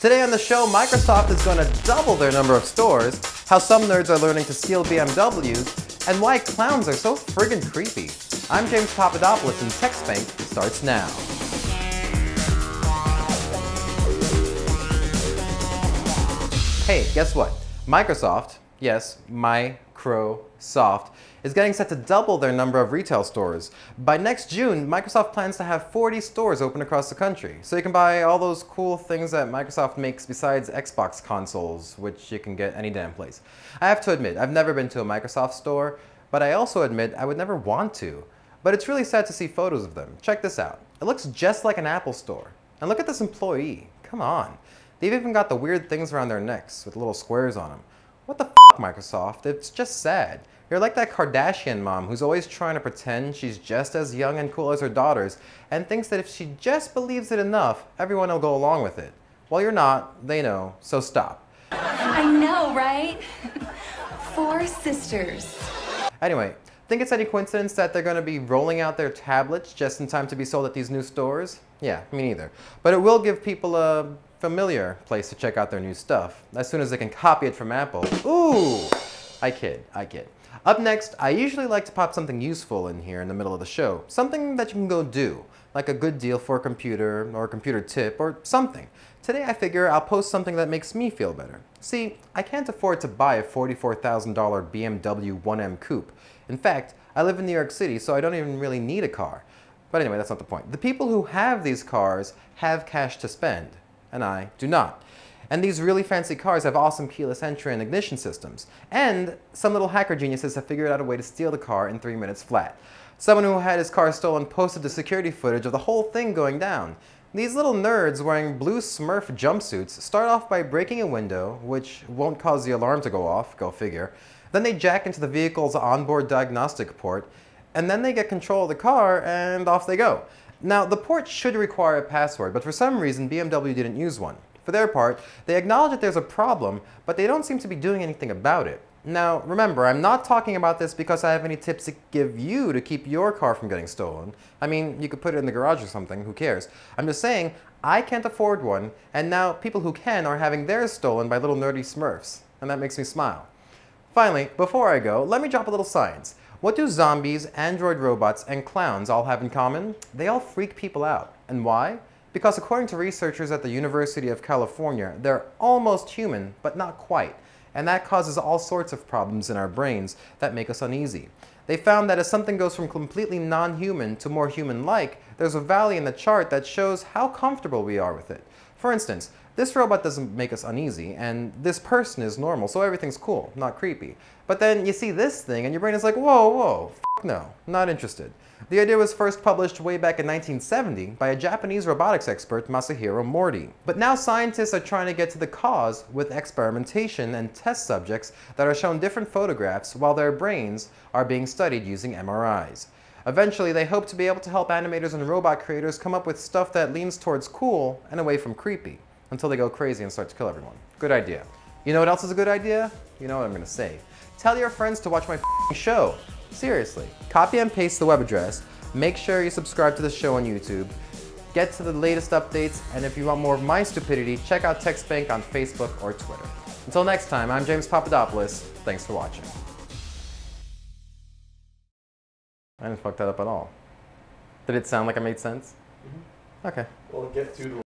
Today on the show, Microsoft is going to double their number of stores, how some nerds are learning to steal BMWs, and why clowns are so friggin' creepy. I'm James Papadopoulos and TechSpank starts now. Hey, guess what? Microsoft, yes, Microsoft, is getting set to double their number of retail stores. By next June, Microsoft plans to have 40 stores open across the country. So you can buy all those cool things that Microsoft makes besides Xbox consoles, which you can get any damn place. I have to admit, I've never been to a Microsoft store, but I also admit I would never want to. But it's really sad to see photos of them. Check this out. It looks just like an Apple store. And look at this employee. Come on. They've even got the weird things around their necks with little squares on them. What the f, Microsoft? It's just sad. You're like that Kardashian mom who's always trying to pretend she's just as young and cool as her daughters and thinks that if she just believes it enough, everyone will go along with it. Well, you're not. They know. So stop. I know, right? Four sisters. Anyway, think it's any coincidence that they're going to be rolling out their tablets just in time to be sold at these new stores? Yeah, me neither. But it will give people a familiar place to check out their new stuff, as soon as they can copy it from Apple. Ooh! I kid, I kid. Up next, I usually like to pop something useful in here in the middle of the show. Something that you can go do, like a good deal for a computer, or a computer tip, or something. Today I figure I'll post something that makes me feel better. See, I can't afford to buy a $44,000 BMW 1M Coupe. In fact, I live in New York City, so I don't even really need a car. But anyway, that's not the point. The people who have these cars have cash to spend and I do not. And these really fancy cars have awesome keyless entry and ignition systems. And some little hacker geniuses have figured out a way to steal the car in three minutes flat. Someone who had his car stolen posted the security footage of the whole thing going down. These little nerds wearing blue Smurf jumpsuits start off by breaking a window, which won't cause the alarm to go off, go figure. Then they jack into the vehicle's onboard diagnostic port, and then they get control of the car and off they go. Now, the port should require a password, but for some reason BMW didn't use one. For their part, they acknowledge that there's a problem, but they don't seem to be doing anything about it. Now, remember, I'm not talking about this because I have any tips to give you to keep your car from getting stolen. I mean, you could put it in the garage or something, who cares? I'm just saying, I can't afford one, and now people who can are having theirs stolen by little nerdy smurfs, and that makes me smile. Finally, before I go, let me drop a little science. What do zombies, android robots, and clowns all have in common? They all freak people out. And why? Because according to researchers at the University of California, they're almost human, but not quite. And that causes all sorts of problems in our brains that make us uneasy. They found that as something goes from completely non-human to more human-like, there's a valley in the chart that shows how comfortable we are with it. For instance, this robot doesn't make us uneasy, and this person is normal, so everything's cool, not creepy. But then you see this thing, and your brain is like, whoa, whoa, no, not interested. The idea was first published way back in 1970 by a Japanese robotics expert, Masahiro Mori. But now scientists are trying to get to the cause with experimentation and test subjects that are shown different photographs while their brains are being studied using MRIs. Eventually, they hope to be able to help animators and robot creators come up with stuff that leans towards cool and away from creepy until they go crazy and start to kill everyone. Good idea. You know what else is a good idea? You know what I'm gonna say. Tell your friends to watch my show. Seriously. Copy and paste the web address. Make sure you subscribe to the show on YouTube. Get to the latest updates, and if you want more of my stupidity, check out TechSpank on Facebook or Twitter. Until next time, I'm James Papadopoulos. Thanks for watching. I didn't fuck that up at all. Did it sound like it made sense? Mm -hmm. Okay. Well, get to